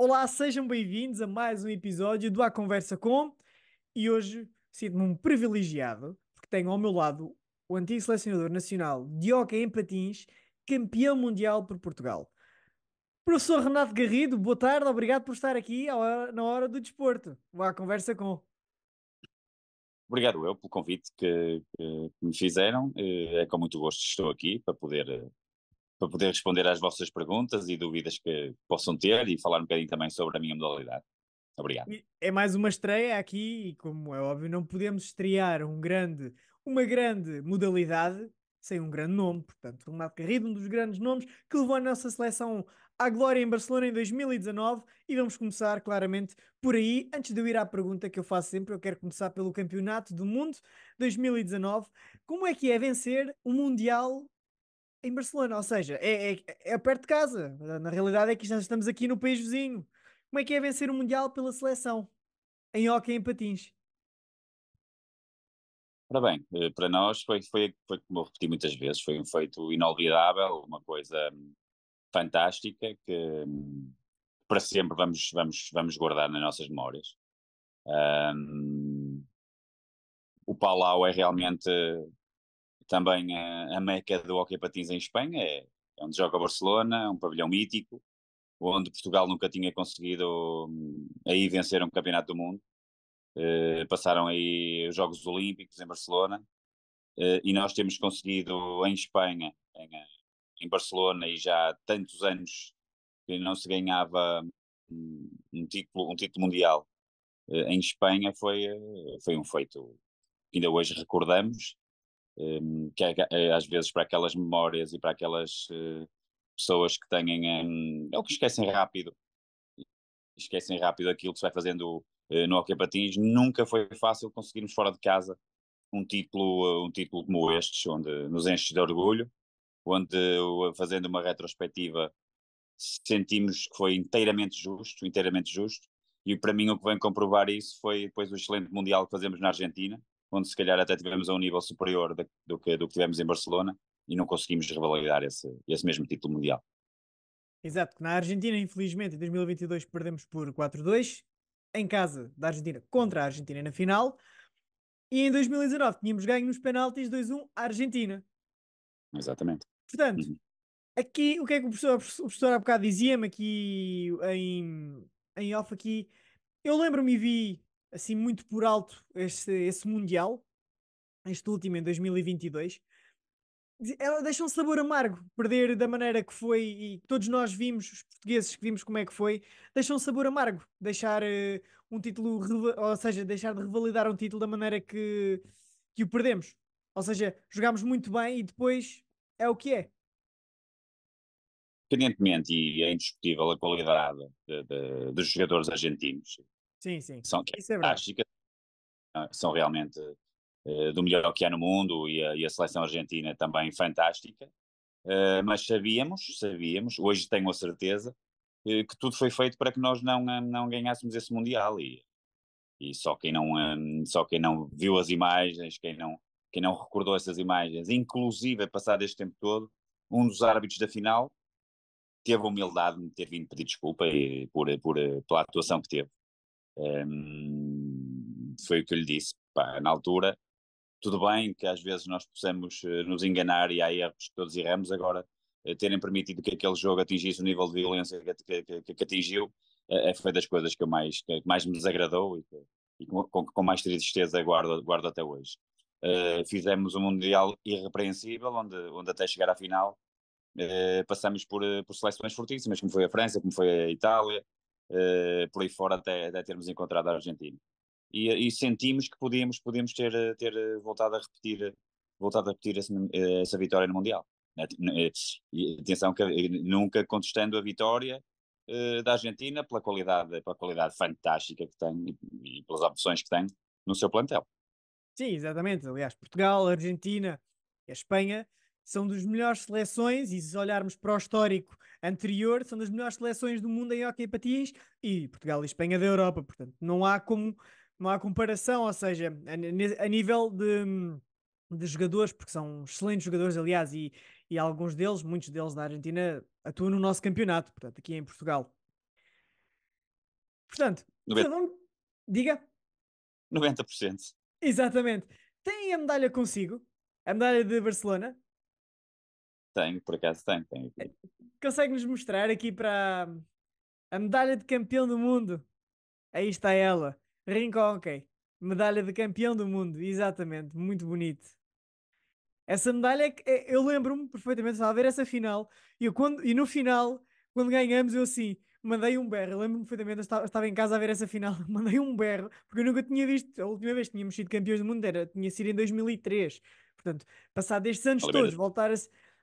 Olá, sejam bem-vindos a mais um episódio do A Conversa Com. E hoje sinto-me um privilegiado porque tenho ao meu lado o antigo selecionador nacional de hóquei em patins, campeão mundial por Portugal. Professor Renato Garrido, boa tarde, obrigado por estar aqui na hora do desporto. Vá à conversa com. Obrigado eu pelo convite que, que, me fizeram. Eh, é com muito gosto que estou aqui para poder, eh, para poder responder às vossas perguntas e dúvidas que possam ter e falar um bocadinho também sobre a minha modalidade. Obrigado. É mais uma estreia aqui e, como é óbvio, não podemos estrear um grande, uma grande modalidade sem um grande nome. Portanto, Renato Garrido, um dos grandes nomes que levou a nossa seleção à glória em Barcelona em 2019 e vamos começar claramente por aí. Antes de eu ir à pergunta que eu faço sempre, eu quero começar pelo Campeonato do Mundo 2019. Como é que é vencer um Mundial em Barcelona? Ou seja, é, é, é perto de casa. Na realidade é que nós estamos aqui no país vizinho. Como é que é vencer um Mundial pela seleção? Em hockey em patins. Ora bem, eh, para nós foi, foi, foi, como eu repeti muitas vezes, foi um feito inolvidável, uma coisa hum, fantástica que hum, para sempre vamos, vamos, vamos guardar nas nossas memórias. Um, o Palau é realmente também a, a meca do hockey patins em Espanha, é, é onde joga Barcelona, um pavilhão mítico, onde Portugal nunca tinha conseguido hum, aí vencer um campeonato do mundo. Uh, passaram aí os Jogos Olímpicos em Barcelona uh, e nós temos conseguido em Espanha, em, em Barcelona e já há tantos anos que não se ganhava um título, um título mundial eh, em Espanha foi, foi um feito que ainda hoje recordamos, ehm, que é, é, às vezes para aquelas memórias e para aquelas eh, pessoas que têm, ou que esquecem rápido, esquecem rápido aquilo que se vai fazendo no hockey patins, nunca foi fácil conseguirmos fora de casa um título, um título como este, onde nos enche de orgulho onde, fazendo uma retrospectiva, sentimos que foi inteiramente justo, inteiramente justo, e para mim o que vem comprovar isso foi depois o excelente Mundial que fazemos na Argentina, onde se calhar até tivemos a um nível superior de, do, que, do que tivemos em Barcelona, e não conseguimos revalidar esse, esse mesmo título mundial. Exato, na Argentina, infelizmente, em 2022 perdemos por 4-2, em casa da Argentina contra a Argentina na final, e em 2019 tínhamos ganho nos penaltis 2-1 à Argentina. Exatamente. Portanto, uhum. aqui o que é que o professor, o professor há bocado dizia-me aqui em, em off aqui, eu lembro-me e vi assim muito por alto este, esse Mundial, este último em 2022, ela deixa um sabor amargo perder da maneira que foi e todos nós vimos, os portugueses que vimos como é que foi, deixa um sabor amargo deixar uh, um título, ou seja, deixar de revalidar um título da maneira que, que o perdemos. Ou seja, jogámos muito bem e depois é o que é. Independentemente, e é indiscutível a qualidade de, de, dos jogadores argentinos. Sim, sim. São Isso é são realmente uh, do melhor que há no mundo e a, e a seleção argentina também fantástica. Uh, mas sabíamos, sabíamos, hoje tenho a certeza, uh, que tudo foi feito para que nós não, não ganhássemos esse Mundial. E, e só, quem não, um, só quem não viu as imagens, quem não, quem não recordou essas imagens, inclusive passado este tempo todo, um dos árbitros da final teve a humildade de ter vindo pedir desculpa e, por, por, pela atuação que teve. Um, foi o que eu lhe disse. Pá, na altura, tudo bem que às vezes nós possamos uh, nos enganar e há erros que todos erramos, agora uh, terem permitido que aquele jogo atingisse o nível de violência que, que, que, que atingiu, uh, foi das coisas que, mais, que mais me desagradou e, e com, com, mais tristeza guardo, guardo até hoje. Uh, fizemos um Mundial irrepreensível, onde, onde até chegar à final uh, passamos por, eh, por seleções fortíssimas, como foi a França, como foi a Itália, uh, por aí fora até, até termos encontrado a Argentina. E, e, sentimos que podíamos, podíamos ter, ter voltado a repetir, voltado a repetir esse, essa vitória no Mundial. E, atenção, que, nunca contestando a vitória da Argentina pela qualidade, pela qualidade fantástica que tem e pelas opções que tem no seu plantel. Sim, exatamente. Aliás, Portugal, Argentina e a Espanha são das melhores seleções, e se olharmos para o histórico anterior, são das melhores seleções do mundo em hockey e patins, e Portugal e Espanha da Europa. Portanto, não há como não há comparação, ou seja, a, a nível de, de jogadores, porque são excelentes jogadores, aliás, e, e alguns deles, muitos deles da Argentina, atuam no nosso campeonato, portanto, aqui em Portugal. Portanto, 90%. vamos- diga. 90%. Exatamente. Tem a medalha consigo? A medalha de Barcelona? Tenho, por acaso tenho. tenho. Consegue-nos mostrar aqui para a medalha de campeão do mundo? Aí está ela. Rinconquem. Medalha de campeão do mundo. Exatamente. Muito bonito. Essa medalha, é que- é- eu lembro-me perfeitamente, estava a ver essa final, e, quando, e no final, quando ganhamos, eu assim, mandei um berro. Eu lembro-me perfeitamente, eu estava, estava em casa a ver essa final, mandei um berro, porque eu nunca tinha visto, a última vez que tínhamos sido campeões do mundo era, tinha sido em 2003. Portanto, passado estes anos Oliveira. todos, voltar a,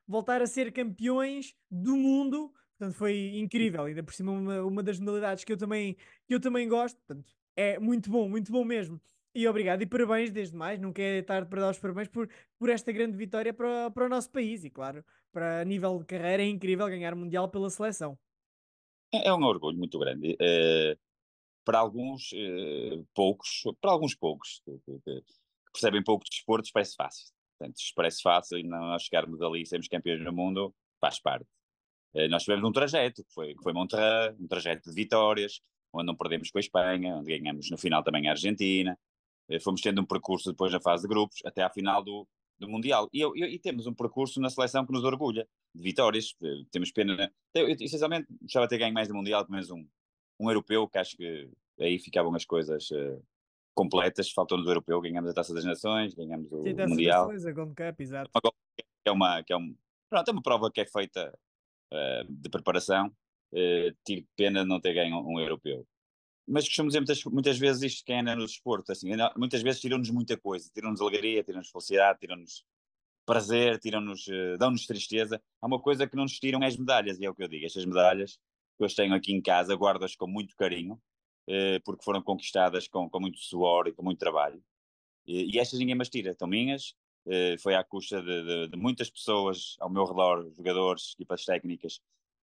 voltar a ser campeões do mundo, portanto, foi incrível. Ainda por cima, uma, uma das modalidades que eu também, que eu também gosto, portanto, é muito bom, muito bom mesmo. E obrigado e parabéns desde mais, nunca é tarde para dar os parabéns por, por esta grande vitória para, para o nosso país e claro, para nível de carreira é incrível ganhar o Mundial pela seleção. É, é um orgulho muito grande. Eh, para alguns, eh, poucos, para alguns poucos, que, que- que percebem pouco de desportos, parece fácil. Portanto, isto parece fácil e nós chegarmos ali e sermos campeões do mundo, faz parte. Eh, nós tivemos um trajeto, que foi, que foi Monterrey, um trajeto de vitórias, onde não perdemos com a Espanha, onde ganhamos no final também a Argentina. Eh, fomos tendo um percurso depois na fase de grupos, até à final do, do Mundial. E, eu- e temos um percurso na seleção que nos orgulha, de vitórias. Temos pena. Eu, eu, essencialmente, gostava de ter ganho mais do Mundial, pelo menos um, um europeu, que acho que aí ficavam as coisas eh, completas. Faltou-nos o europeu, ganhamos a Taça das Nações, ganhamos o Sim, Mundial. nações, a Gold Cup, exato. É uma, que é um, pronto, é uma prova que é feita eh, de preparação. Eh, tive pena de não ter ganho um europeu. Mas costumo dizer muitas, muitas vezes isto quem anda no desporto, assim, muitas vezes tiram-nos muita coisa, tiram-nos alegria, tiram-nos felicidade, tiram-nos prazer, tiram-nos, eh, dão-nos tristeza. Há uma coisa que não nos tiram é as medalhas, e é o que eu digo, estas medalhas que eu as tenho aqui em casa, guardo-as com muito carinho, porque foram conquistadas com, com muito suor e com muito trabalho. E, e estas ninguém me as tira, estão minhas, eh, foi à custa de, de- de muitas pessoas ao meu redor, jogadores, equipas técnicas,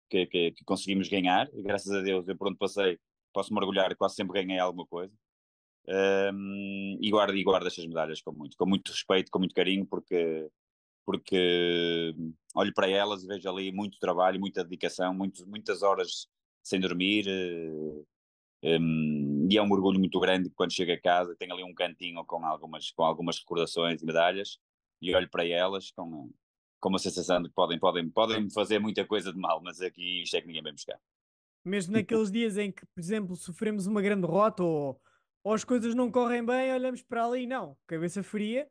que, que- que conseguimos ganhar, e graças a Deus, eu por onde passei, posso mergulhar, quase sempre ganhei alguma coisa. Um, e guardo e guardo estas medalhas com muito, com muito respeito, com muito carinho, porque, porque olho para elas e vejo ali muito trabalho, muita dedicação, muito, muitas horas sem dormir. Um, e é um orgulho muito grande quando chego a casa, tenho ali um cantinho com algumas, com algumas recordações e medalhas, e olho para elas com, com uma sensação de que podem, podem, podem fazer muita coisa de mal, mas aqui isto é que ninguém vem buscar. Mesmo naqueles dias em que, por exemplo, sofremos uma grande derrota ou, ou as coisas não correm bem, olhamos para ali, não, cabeça fria,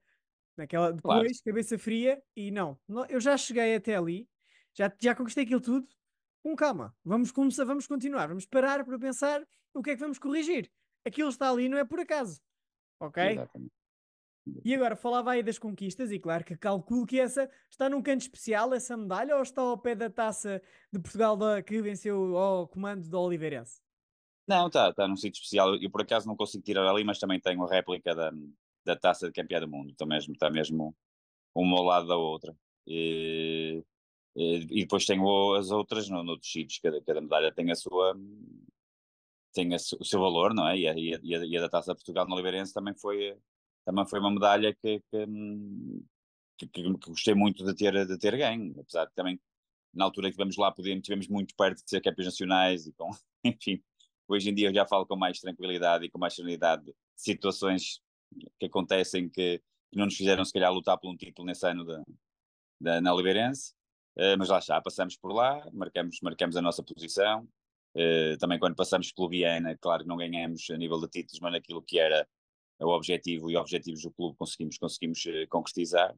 naquela, Claro. depois, cabeça fria, e não, não, eu já cheguei até ali, já, já conquistei aquilo tudo, com calma, vamos começar, vamos continuar, vamos parar para pensar o que é que vamos corrigir. Aquilo está ali, não é por acaso, ok? Exatamente. E agora falava aí das conquistas, e claro que calculo que essa está num canto especial, essa medalha, ou está ao pé da taça de Portugal da, que venceu ao comando do Oliveirense? Não, está tá num sítio especial. Eu por acaso não consigo tirar ali, mas também tenho a réplica da, da taça de campeão do mundo. Está mesmo, está mesmo uma ao lado da outra. E, e, e depois tenho as outras no, noutros sítios. Cada, cada medalha tem a sua tem su- o seu valor, não é? E a, e a- e a- da taça Portugal no Oliveirense também foi também foi uma medalha que, hum, que, que- que gostei muito de ter de ter ganho, apesar de também na altura que tivemos lá podíamos tivemos muito perto de ser campeões nacionais e com enfim hoje em dia eu já falo com mais tranquilidade e com mais serenidade de situações que acontecem que, que não nos fizeram se calhar lutar por um título nesse ano da, da, na Oliveirense, Eh, mas lá está, passamos por lá, marcamos, marcamos a nossa posição, também quando passamos pelo Viena, claro que não ganhamos a nível de títulos, mas naquilo que era o objetivo e objetivos do clube conseguimos, conseguimos eh, concretizar.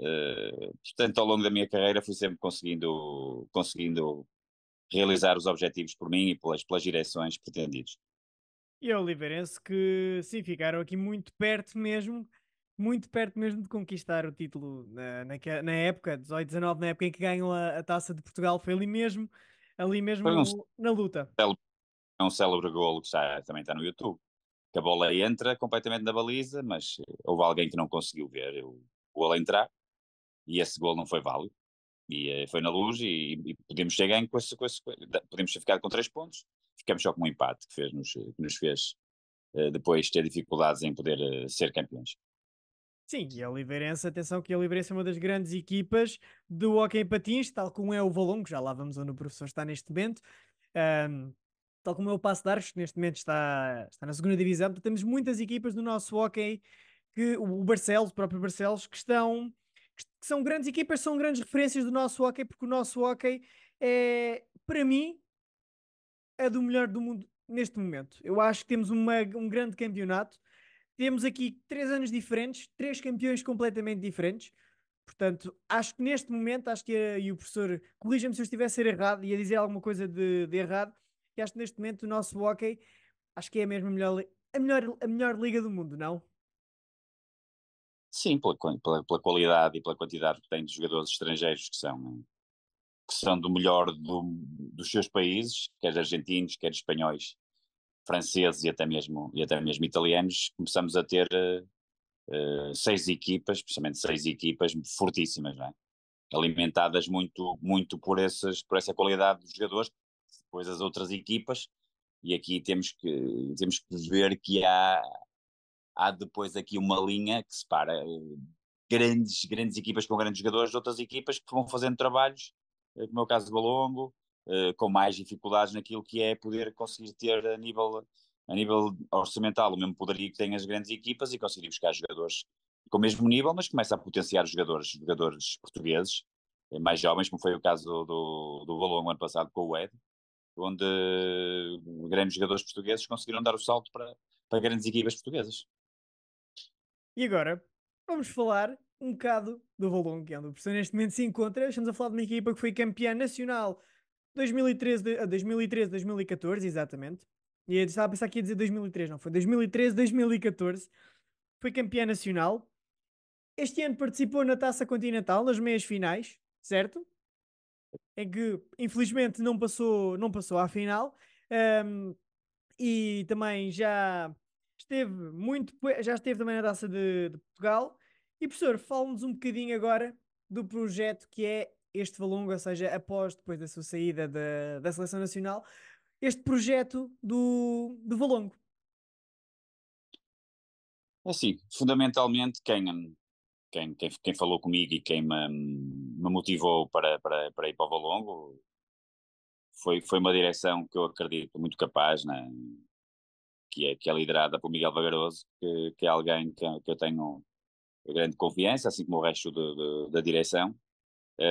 Eh, portanto, ao longo da minha carreira fui sempre conseguindo, conseguindo realizar os objetivos por mim e pelas, pelas direções pretendidos. E a Oliveirense que sim, ficaram aqui muito perto mesmo, muito perto mesmo de conquistar o título na, naque- na época, 18, 19, na época em que ganham a, a taça de Portugal, foi ali mesmo, ali mesmo um- na luta. É um célebre golo que está, também está no YouTube. Que a bola entra completamente na baliza, mas eh, houve alguém que não conseguiu ver o golo entrar e esse golo não foi válido. E eh, foi na luz e, e podemos ter ganho com esse, com esse, podemos ter ficado com três pontos. Ficamos só com um empate que, fez -nos, que nos fez eh, depois ter dificuldades em poder ser campeões. Sim, e a Oliveirense, atenção que a Oliveirense é uma das grandes equipas do Hockey em Patins, tal como é o Valongo, já lá vamos onde o professor está neste momento. Ahm, tal como é o Passo de Arcos, que neste momento está, está na segunda divisão, temos muitas equipas do nosso hockey, que, o Barcelos, o próprio Barcelos, que estão que são grandes equipas, são grandes referências do nosso hockey, porque o nosso hockey é, para mim, é do melhor do mundo neste momento. Eu acho que temos uma, um grande campeonato. Temos aqui três anos diferentes, três campeões completamente diferentes. Portanto, acho que neste momento, acho que, e o professor, corrija-me se eu estiver a ser errado e a dizer alguma coisa de, de errado, que acho que neste momento o nosso hockey, acho que é a mesma melhor, a melhor, a melhor liga do mundo, não? Sim, pela, pela, pela, qualidade e pela quantidade que tem de jogadores estrangeiros que são, que são do melhor do, dos seus países, quer argentinos, quer espanhóis, franceses e até mesmo, e até mesmo italianos, começamos a ter uh, seis equipas, precisamente seis equipas fortíssimas, é? alimentadas muito, muito por, essas, por essa qualidade dos jogadores, depois as outras equipas, e aqui temos que, temos que ver que há, há depois aqui uma linha que separa eh, grandes, grandes equipas com grandes jogadores de outras equipas que vão fazendo trabalhos, como é o caso do Balongo, eh, com mais dificuldades naquilo que é poder conseguir ter a nível, a nível orçamental o mesmo poderio que têm as grandes equipas e conseguir buscar jogadores com o mesmo nível, mas começa a potenciar os jogadores, jogadores portugueses, mais jovens, como foi o caso do, do, do Balongo ano passado com o Ed, onde grandes jogadores portugueses conseguiram dar o salto para, para grandes equipas portuguesas. E agora vamos falar um bocado do Valongo, é onde o neste momento se encontra. Estamos a falar de uma equipa que foi campeã nacional 2013, 2013 2014, exatamente. E eu estava a pensar que ia dizer 2003, não foi 2013, 2014. Foi campeã nacional. Este ano participou na Taça Continental, nas meias finais, certo? Em que infelizmente não passou, não passou à final. Um, e também já esteve muito, já esteve também na Taça de, de Portugal. E professor, fale-nos um bocadinho agora do projeto que é este Valongo, ou seja, após depois da sua saída da, da seleção nacional, este projeto do, do Valongo. É assim, fundamentalmente quem, quem, quem, quem falou comigo e quem me, me motivou para, para, para ir para o Valongo foi, foi uma direção que eu acredito muito capaz, né? que é, que é liderada por Miguel Vagaroso, que, que é alguém que, que eu tenho grande confiança, assim como o resto de, de, da direção,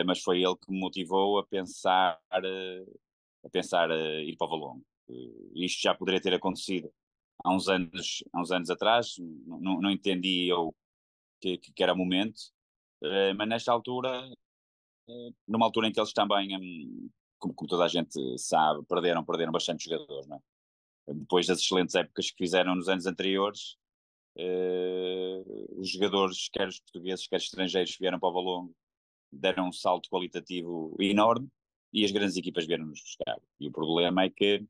mas foi ele que me motivou a pensar, uh, a pensar uh, ir para o Valongo. isto já poderia ter acontecido há uns anos, há uns anos atrás, não, não entendi eu que, que era momento, mas nesta altura, numa altura em que eles também, um, como, como, toda a gente sabe, perderam, perderam bastante jogadores, não é? depois das excelentes épocas que fizeram nos anos anteriores, os jogadores, quer os portugueses, quer os estrangeiros vieram para o Valongo, deram um salto qualitativo enorme e as grandes equipas vieram-nos buscar. E o problema é que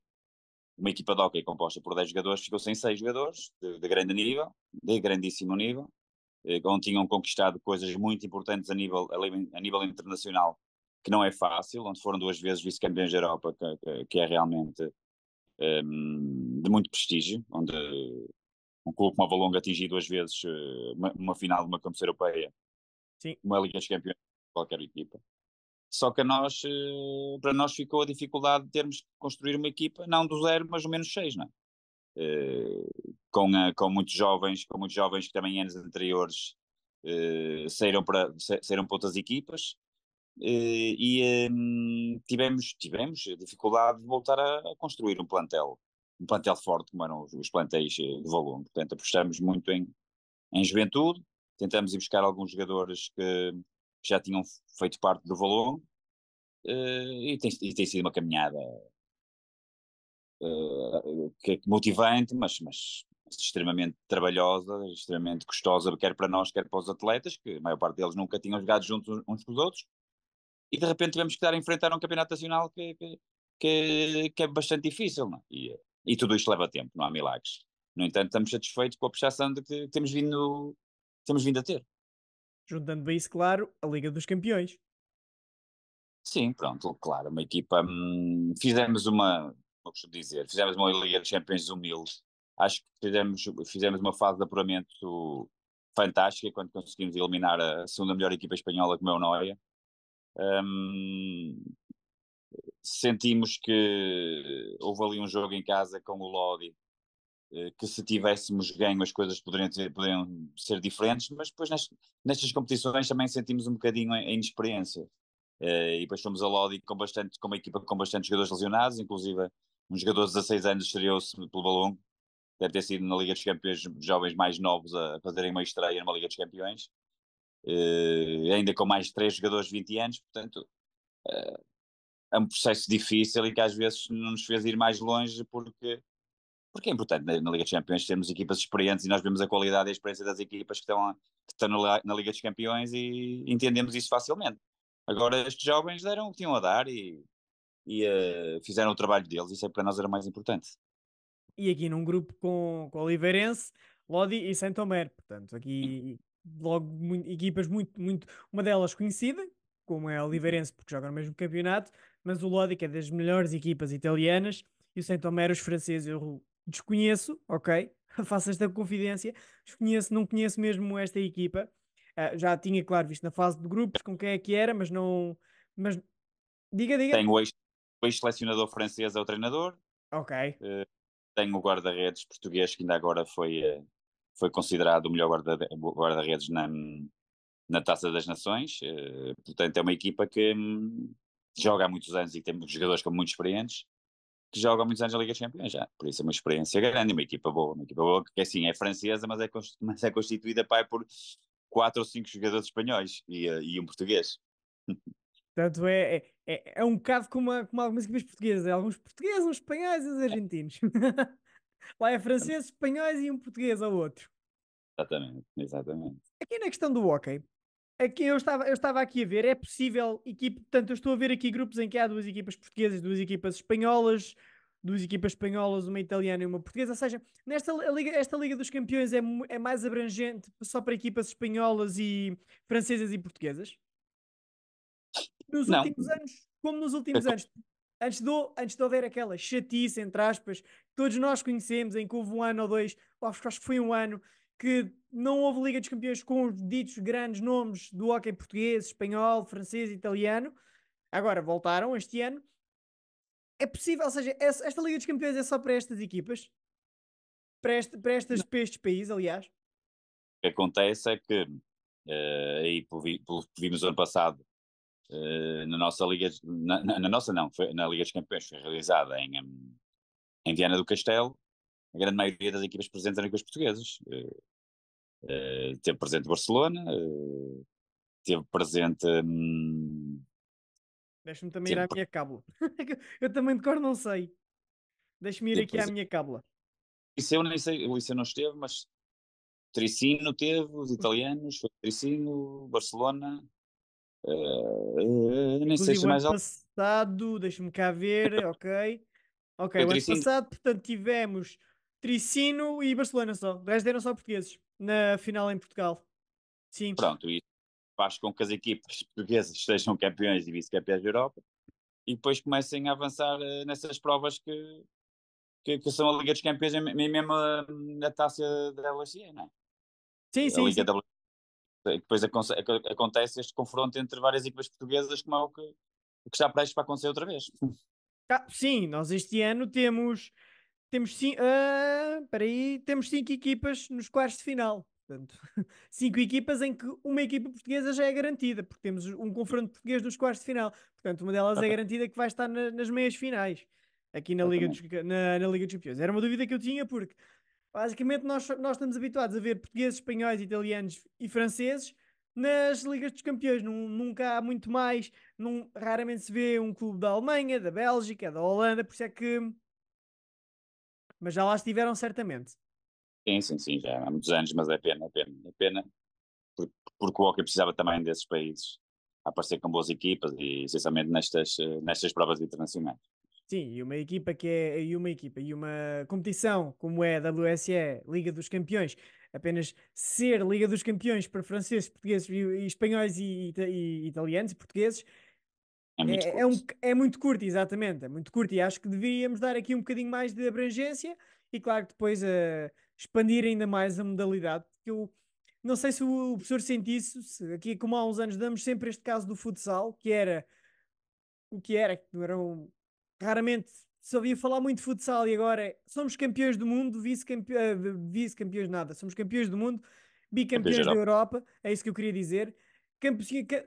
uma equipa de hockey composta por 10 jogadores ficou sem 6 jogadores de, de grande nível, de grandíssimo nível, eh, onde tinham conquistado coisas muito importantes a nível, a nível internacional, que não é fácil, onde foram duas vezes vice-campeões da Europa, que, que, é realmente um, de muito prestígio, onde um clube como a Valonga atingiu duas vezes uh, uma, uma, final de uma competição europeia, Sim. uma Liga dos Campeões, qualquer equipa. Só que a nós, uh, para nós ficou a dificuldade de termos que construir uma equipa, não do zero, mas do menos seis, não é? Uh, com, com muitos jovens, com muitos jovens que também anos anteriores saíram, para, saíram para outras equipas, eh, e um, tivemos, tivemos dificuldade de voltar a, a, construir um plantel, um plantel forte como eram os, os plantéis eh, de volume. Portanto, apostamos muito em, em juventude, tentamos ir buscar alguns jogadores que, que já tinham feito parte do volume uh, e, tem, e tem sido uma caminhada uh, que é motivante, mas, mas extremamente trabalhosa, extremamente custosa, quer para nós, quer para os atletas, que a maior parte deles nunca tinham jogado juntos uns com os outros, e de repente tivemos que estar a enfrentar um campeonato nacional que, que, que, que é bastante difícil? É? E, e tudo isto leva tempo, não há milagres. No entanto, estamos satisfeitos com a prestação que temos vindo, temos vindo a ter. Juntando bem isso, claro, a Liga dos Campeões. Sim, pronto, claro, uma equipa. Hum, fizemos uma, como costumo dizer, fizemos uma Liga dos Campeões humilde. Acho que fizemos, fizemos uma fase de apuramento fantástica quando conseguimos eliminar a segunda melhor equipa espanhola, como é o Noia. Um, sentimos que houve ali um jogo em casa com o Lodi que se tivéssemos ganho as coisas poderiam, ter, poderiam ser diferentes, mas depois nestas, nestas competições também sentimos um bocadinho a, inexperiência. Uh, e depois fomos a Lodi com, bastante, com uma equipa com bastante jogadores lesionados, inclusive um jogador de 16 anos estreou-se pelo Balongo, deve ter sido na Liga dos Campeões jovens mais novos a fazerem uma estreia numa Liga dos Campeões, uh, ainda com mais três jogadores de 20 anos, portanto uh, é um processo difícil e que às vezes não nos fez ir mais longe porque porque é importante na, na, Liga dos Campeões termos equipas experientes e nós vemos a qualidade e a experiência das equipas que estão, a, que estão na, na, Liga dos Campeões e entendemos isso facilmente. Agora, estes jovens deram o que tinham a dar e, e uh, fizeram o trabalho deles, isso é para nós era mais importante. E aqui num grupo com, com Oliveirense, Lodi e Saint Omer, portanto, aqui logo muito, equipas muito, muito, uma delas conhecida, como é a Oliveirense, porque joga no mesmo campeonato, mas o Lodi, que é das melhores equipas italianas, e o Saint Omer, os franceses, eu desconheço, ok? Faço esta confidência, desconheço, não conheço mesmo esta equipa. Uh, já tinha, claro, visto na fase de grupos com quem é que era, mas não. Mas diga, diga. Tenho o ex-selecionador francês, é o treinador. Ok. Uh, tenho o guarda-redes português, que ainda agora foi, uh, foi considerado o melhor guarda-redes na, na Taça das Nações. portanto, é uma equipa que um, joga há muitos anos e tem jogadores com muito experientes que joga há muitos anos na Liga dos Campeões já. Por isso é uma experiência grande, uma equipa boa, uma equipa boa que assim é francesa, mas é, mas é constituída pai, por quatro ou cinco jogadores espanhóis e, uh, e um português. Portanto, é, é, é, é um bocado como, a, como algumas equipas portuguesas, é alguns portugueses, uns espanhóis e os argentinos. Lá é francês, espanhóis e um português ou outro. Exatamente, exatamente. Aqui na questão do hockey, aqui eu estava, eu estava aqui a ver, é possível equipe, portanto, eu estou a ver aqui grupos em que há duas equipas portuguesas, duas equipas espanholas, duas equipas espanholas, uma italiana e uma portuguesa. Ou seja, nesta liga, esta Liga dos Campeões é, é mais abrangente só para equipas espanholas e francesas e portuguesas? Nos Não. últimos anos, como nos últimos anos, antes de, antes de haver aquela chatice, entre aspas, que todos nós conhecemos, em que houve um ano ou dois, acho que foi um ano, que não houve Liga dos Campeões com os ditos grandes nomes do hockey português, espanhol, francês, italiano. Agora voltaram este ano. É possível, ou seja, esta Liga dos Campeões é só para estas equipas? Para, este, para, estas, para estes países, aliás? O que acontece é que, uh, aí, pelo, que vimos ano passado, uh, na nossa Liga, na, na, nossa não, foi, na Liga dos Campeões foi realizada em, em Viana do Castelo, a grande maioria das equipas presentes eram equipas portuguesas. Uh, uh, teve presente Barcelona, uh, teve presente. Um, Deixa-me também ir à minha cábula. eu também de cor não sei. Deixa-me ir aqui presente. à minha cábula. Isso eu nem sei, o Liceu não esteve, mas Tricino teve, os italianos, foi Tricino, Barcelona. Uh, nem sei se mais algo. passado, deixa-me cá ver, ok. Ok, o ano passado, portanto, tivemos Tricino e Barcelona só. O resto eram só portugueses na final em Portugal. Sim. Pronto, isso faz com que as equipas portuguesas sejam campeões e vice-campeões da Europa e depois comecem a avançar uh, nessas provas que, que, que, são a Liga dos Campeões e mesmo a, a taça da LSE, não é? Sim, a sim. Liga sim. Da... Depois acontece este confronto entre várias equipas portuguesas, como é o que, o que está prestes para acontecer outra vez. Ah, sim, nós este ano temos temos, sim, uh, peraí, temos cinco equipas nos quartos de final. Portanto, cinco equipas em que uma equipa portuguesa já é garantida, porque temos um confronto português nos quartos de final. Portanto, uma delas é garantida que vai estar na, nas meias finais, aqui na Liga, dos, na, na, Liga dos Campeões. Era uma dúvida que eu tinha, porque basicamente nós, nós estamos habituados a ver portugueses, espanhóis, italianos e franceses nas Ligas dos Campeões. Num, nunca há muito mais, num, raramente se vê um clube da Alemanha, da Bélgica, da Holanda, por isso é que mas já lá estiveram certamente. Sim, sim, sim, já há muitos anos, mas é pena, é pena, é pena, porque, o Hockey precisava também desses países a aparecer com boas equipas e essencialmente nestas, nestas provas internacionais. Sim, e uma equipa que é e uma equipa e uma competição como é a WSE, Liga dos Campeões, apenas ser Liga dos Campeões para franceses, portugueses e espanhóis e, e, e italianos e portugueses é muito, é, é, um, é muito curto, exatamente, é muito curto e acho que deveríamos dar aqui um bocadinho mais de abrangência e claro depois uh, expandir ainda mais a modalidade, porque eu não sei se o, professor sente isso, se aqui como há uns anos damos sempre este caso do futsal, que era o que era, que eram raramente se ouvia falar muito de futsal e agora somos campeões do mundo, vice-campeões, vice -campeões nada, somos campeões do mundo, bicampeões da Europa, é isso que eu queria dizer.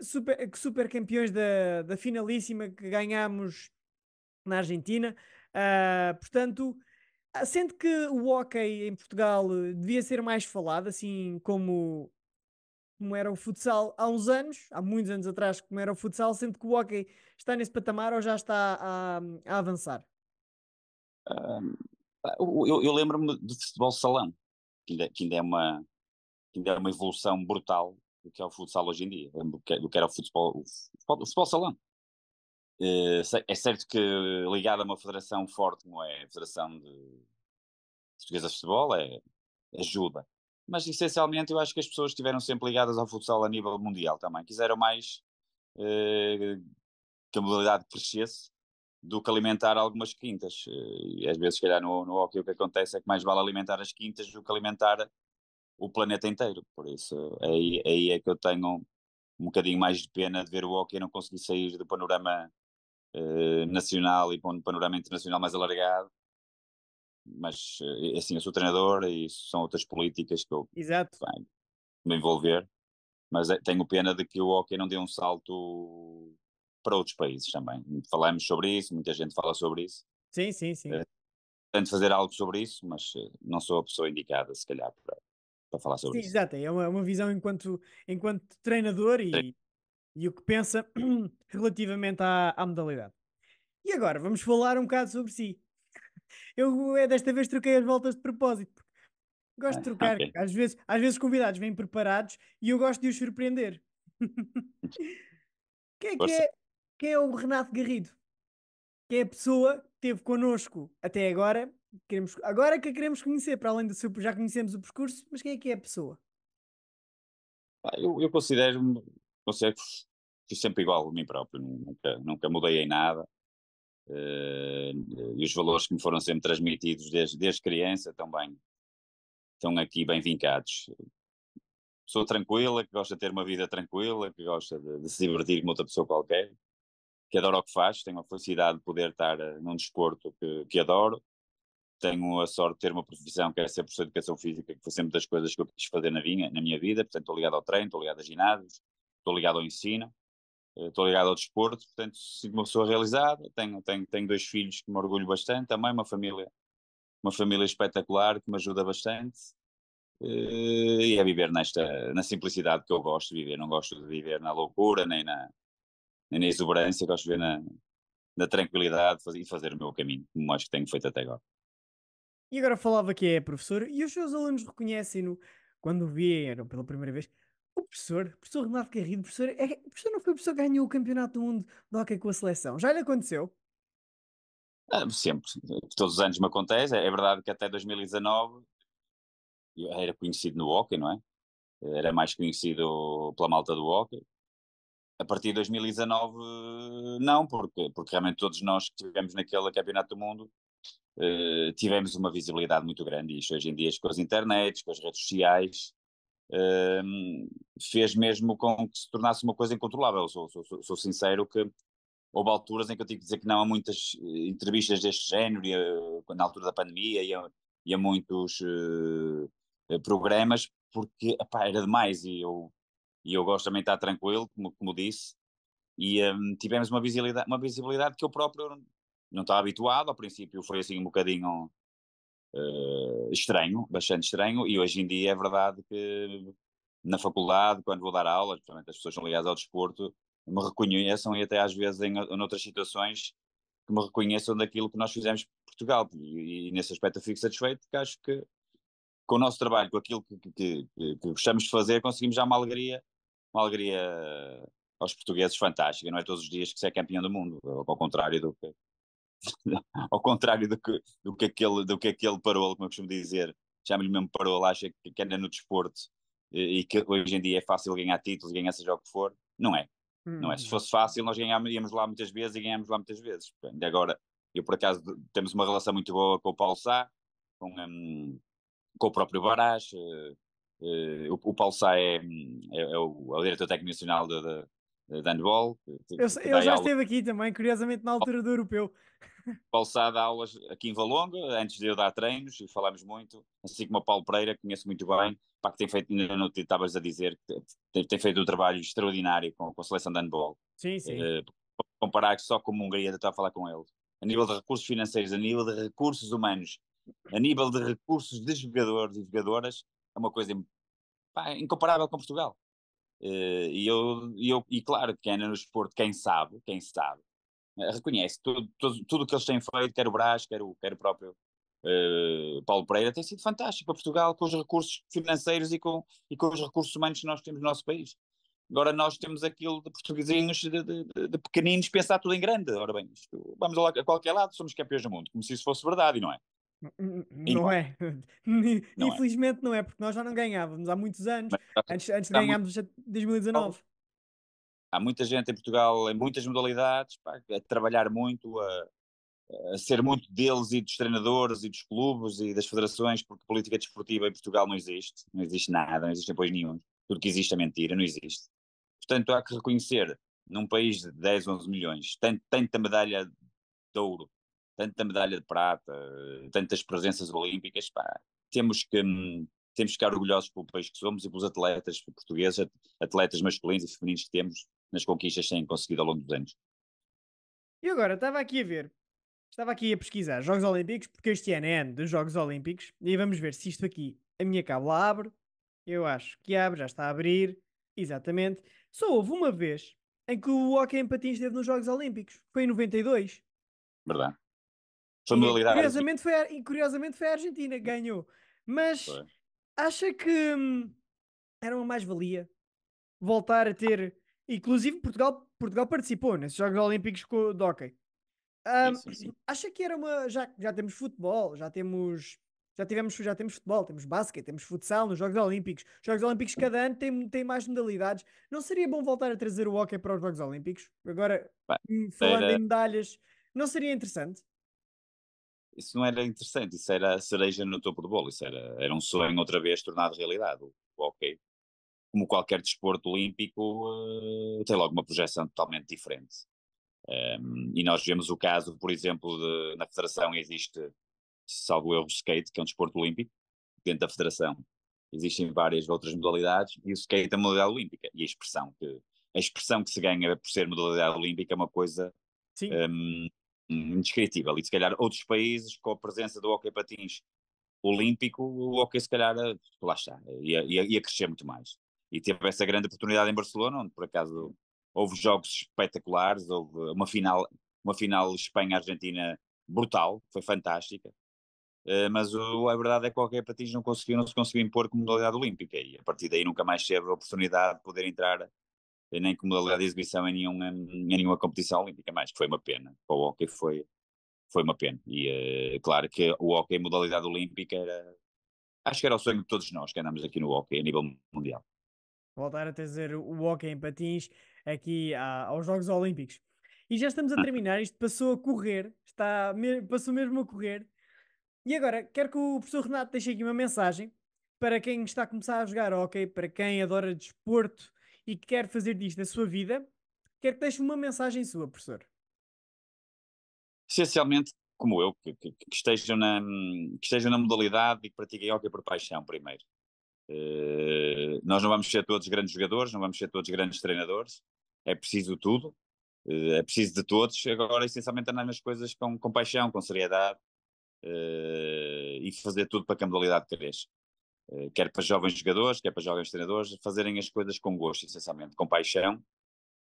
Super, super campeões da, da finalíssima que ganhámos na Argentina. Uh, portanto, sendo que o hockey em Portugal devia ser mais falado, assim como, como era o futsal há uns anos, há muitos anos atrás, como era o futsal, sendo que o hockey está nesse patamar ou já está a, a avançar? eu, eu lembro-me de futebol salão, que ainda, que ainda, é uma, que ainda é uma evolução brutal do que é o futsal hoje em dia, do que, do que era o futebol, o futebol, o futebol salão. Eh, é certo que ligado a uma federação forte como é a Federação de Portuguesa de Futebol, é, ajuda. Mas essencialmente eu acho que as pessoas estiveram sempre ligadas ao futsal a nível mundial também. Quiseram mais eh, que a modalidade crescesse do que alimentar algumas quintas. Eh, e às vezes, se calhar, no, no hockey o que acontece é que mais vale alimentar as quintas do que alimentar o planeta inteiro. Por isso, aí, aí é que eu tenho um bocadinho mais de pena de ver o hockey não conseguir sair do panorama eh, nacional e para um panorama internacional mais alargado. Mas, eh, assim, eu sou treinador e são outras políticas que eu Exato. Bem, me envolver. Mas tenho pena de que o hockey não dê um salto para outros países também. Falamos sobre isso, muita gente fala sobre isso. Sim, sim, sim. Uh, tento fazer algo sobre isso, mas não sou a pessoa indicada, se calhar, para, para falar sobre sim, isso. Exato, é uma, uma visão enquanto, enquanto treinador e, e o que pensa relativamente à, à modalidade. E agora, vamos falar um bocado sobre si. Eu é, desta vez troquei as voltas de propósito. Gosto de trocar. Okay. Às, vezes, às vezes convidados vêm preparados e eu gosto de os surpreender. Quem é que é quem é o Renato Garrido? Que é a pessoa que esteve connosco até agora. Queremos, agora que a queremos conhecer, para além do seu. Já conhecemos o percurso, mas quem é que é a pessoa? Eu, eu considero, considero que sempre igual a mim próprio, nunca, nunca mudei em nada. Uh, e os valores que me foram sempre transmitidos desde, desde criança também estão aqui bem vincados. Sou tranquila, que gosta de ter uma vida tranquila, que gosta de, de se divertir como outra pessoa qualquer que adoro o que faz, tenho a felicidade de poder estar uh, num desporto que, que adoro, tenho a sorte de ter uma profissão que é ser professor de educação física, que foi sempre das coisas que eu quis fazer na minha, na minha vida, portanto estou ligado ao treino, estou ligado a ginásios, estou ligado ao ensino, uh, estou ligado ao desporto, portanto sinto uma pessoa realizada, tenho, tenho, tenho dois filhos que me orgulho bastante, também uma família, uma família espetacular que me ajuda bastante, uh, e é viver nesta, na simplicidade que eu gosto de viver, não gosto de viver na loucura, nem na nem na exuberância, gosto de ver na, na tranquilidade e fazer o meu caminho, como acho que tenho feito até agora. E agora falava que é professor e os seus alunos reconhecem-no quando o vieram pela primeira vez. O professor, o professor Renato Carrido, professor, é, o professor não foi o professor que ganhou o campeonato do mundo de hockey com a seleção. Já lhe aconteceu? Ah, sempre. Todos os anos me acontece. É verdade que até 2019 eu era conhecido no hockey, não é? Era mais conhecido pela malta do hockey a partir de 2019 não, porque, porque realmente todos nós que estivemos naquele campeonato do mundo uh, tivemos uma visibilidade muito grande e hoje em dia com as internets, com as redes sociais uh, fez mesmo com que se tornasse uma coisa incontrolável, sou, sou, sou, sou sincero que houve alturas em que eu tive que dizer que não a muitas eh, entrevistas deste género, e, a, na altura da pandemia, e a, e a muitos uh, programas, porque epá, era demais e eu e eu gosto também de estar tranquilo, como, como disse, e um, tivemos uma visibilidade, uma visibilidade que eu próprio não estava habituado, ao princípio foi assim um bocadinho uh, estranho, bastante estranho, e hoje em dia é verdade que na faculdade, quando vou dar aulas, principalmente as pessoas são ligadas ao desporto, me reconheçam e até às vezes em, em outras situações que me reconheçam daquilo que nós fizemos em Portugal, e, e nesse aspecto eu fico satisfeito, porque acho que com o nosso trabalho, com aquilo que, que, que, que gostamos de fazer, conseguimos já uma alegria uma alegria aos portugueses fantástica, não é todos os dias que se é campeão do mundo, ao contrário do que ao contrário do que, do que aquele do que aquele parolo, como eu costumo dizer, chama-lhe mesmo parolo, acha que, que anda no desporto e, e, que hoje em dia é fácil ganhar títulos, ganhar seja o que for, não é. Hum. Não é. Se fosse fácil, nós ganhamos, íamos lá muitas vezes e ganhamos lá muitas vezes. Agora, eu por acaso temos uma relação muito boa com o Paulo Sá, com, um, com o próprio Barás, uh, Uh, o, o, Paulo Sá é, é, é, o, é, o, diretor técnico nacional de, de, de handball. Que, eu, eu já esteve aqui também, curiosamente, na altura do europeu. Paulo Sá dá aulas aqui em Valonga, antes de eu dar treinos, e falámos muito, assim como a Paulo Pereira, que conheço muito bem, pá, que tem feito, ainda não te estavas a dizer, tem, tem, feito um trabalho extraordinário com, com a seleção de handball. Sim, sim. Uh, comparar só com a Hungria, estar a falar com ele. A nível de recursos financeiros, a nível de recursos humanos, a nível de recursos de jogadores e jogadoras, é uma coisa pá, incomparável com Portugal. Uh, e, eu, e, eu, e claro, quem anda no esporte, quem sabe, quem sabe, uh, reconhece tudo, tudo, tudo que eles têm feito, quer o Brás, quer o, quer o próprio uh, Paulo Pereira, tem sido fantástico para Portugal com os recursos financeiros e com, e com os recursos humanos que nós temos no nosso país. Agora nós temos aquilo de portuguesinhos, de, de, de, pequeninos, pensar tudo em grande. Ora bem, isto, vamos a qualquer lado, somos campeões do mundo, como se isso fosse verdade, não é? Não é. Não Infelizmente é. não é, porque nós já não ganhávamos há muitos anos, Mas, antes, antes de ganharmos muito... 2019. Há muita gente em Portugal, em muitas modalidades, pá, a trabalhar muito, a, a, ser muito deles e dos treinadores e dos clubes e das federações, porque política desportiva em Portugal não existe, não existe nada, não existe apoio nenhum. Tudo que existe é mentira, não existe. Portanto, há que reconhecer, num país de 10, 11 milhões, tanta medalha de ouro, tanta medalha de prata, tantas presenças olímpicas, pá, temos que temos que ficar orgulhosos pelo país que somos e pelos atletas portugueses, atletas masculinos e femininos que temos nas conquistas que têm conseguido ao longo dos anos. E agora, estava aqui a ver, estava aqui a pesquisar Jogos Olímpicos, porque este ano é ano dos Jogos Olímpicos, e vamos ver se isto aqui, a minha cábula abre, eu acho que abre, já está a abrir, exatamente. Só houve uma vez em que o hockey em patins esteve nos Jogos Olímpicos, foi em 92. Verdade. Familiaridade. Curiosamente foi, a, curiosamente foi a Argentina que ganhou. Mas foi. acha que hum, era uma mais-valia voltar a ter. Inclusive, Portugal, Portugal participou nesses Jogos Olímpicos de hockey. Um, sim, sim, sim. Acha que era uma. Já, já temos futebol, já temos. Já, tivemos, já temos futebol, temos basquete, temos futsal nos Jogos Olímpicos. Os Jogos Olímpicos cada ano têm, têm mais modalidades. Não seria bom voltar a trazer o hockey para os Jogos Olímpicos? Agora, Bem, falando era... em medalhas, não seria interessante? Isso não era interessante, isso era a cereja no topo do bolo, isso era, era um sonho outra vez tornado realidade. O hockey, como qualquer desporto olímpico, uh, tem logo uma projeção totalmente diferente. Um, ehm, e nós vemos o caso, por exemplo, de, na Federação existe, salvo erro, skate, que é um desporto olímpico, dentro da Federação existem várias outras modalidades, e o skate é uma modalidade olímpica, e a expressão que, a expressão que se ganha por ser modalidade olímpica é uma coisa um, indescritível. E se calhar outros países, com a presença do hockey patins olímpico, o hockey se calhar, lá está, ia, ia, ia, crescer muito mais. E teve essa grande oportunidade em Barcelona, onde por acaso houve jogos espetaculares, houve uma final, uma final Espanha-Argentina brutal, foi fantástica. Uh, mas o, a verdade é que hockey patins não conseguiu, não se conseguiu impor como modalidade olímpica e a partir daí nunca mais teve a oportunidade de poder entrar nem como modalidade de exibição em nenhuma, em nenhuma competição olímpica mais, que foi uma pena. Para o hockey foi, foi uma pena. E uh, claro que o hockey em modalidade olímpica era, acho que era o sonho de todos nós que andamos aqui no hockey a nível mundial. Voltar a trazer o hockey em patins aqui aos Jogos Olímpicos. E já estamos a terminar, isto passou a correr, está, passou mesmo a correr. E agora, quero que o professor Renato deixe aqui uma mensagem para quem está a começar a jogar hockey, para quem adora desporto e que quer fazer disto a sua vida, quer que deixe uma mensagem sua, professor. Essencialmente, como eu, que, que, que, estejam, na, que estejam na modalidade e que pratiquem hockey por paixão primeiro. Uh, nós não vamos ser todos grandes jogadores, não vamos ser todos grandes treinadores, é preciso tudo, uh, é preciso de todos, agora essencialmente andar nas coisas com, com paixão, com seriedade uh, e fazer tudo para que a modalidade cresça. Eh, quer para jovens jogadores, quer para jovens treinadores, fazerem as coisas com gosto, essencialmente, com paixão,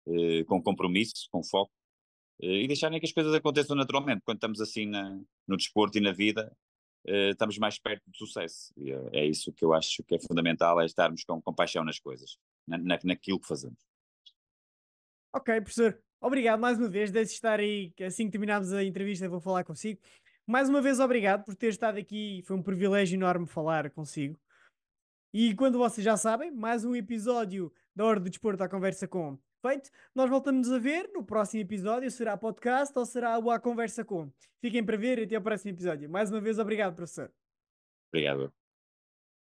eh, com compromisso, com foco, eh, e deixarem que as coisas aconteçam naturalmente. Quando estamos assim na, no desporto e na vida, estamos mais perto do sucesso. E é isso que eu acho que é fundamental, é estarmos com, paixão nas coisas, na, naquilo que fazemos. Ok, professor. Obrigado mais uma vez. Deixe estar aí, assim que terminarmos a entrevista, vou falar consigo. Mais uma vez, obrigado por ter estado aqui. Foi um privilégio enorme falar consigo. E quando vocês já sabem, mais um episódio da Hora do Desporto à Conversa com feito. Nós voltamos a ver no próximo episódio. Será podcast ou será a Conversa com? Fiquem para ver e até ao próximo episódio. Mais uma vez, obrigado, professor. Obrigado.